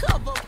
cover.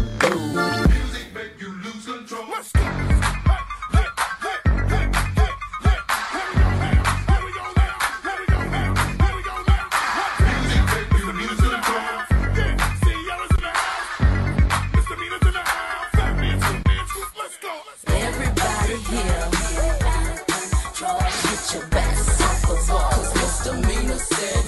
Everybody here, get your best. Self, 'cause Mr. Misdemeanor said,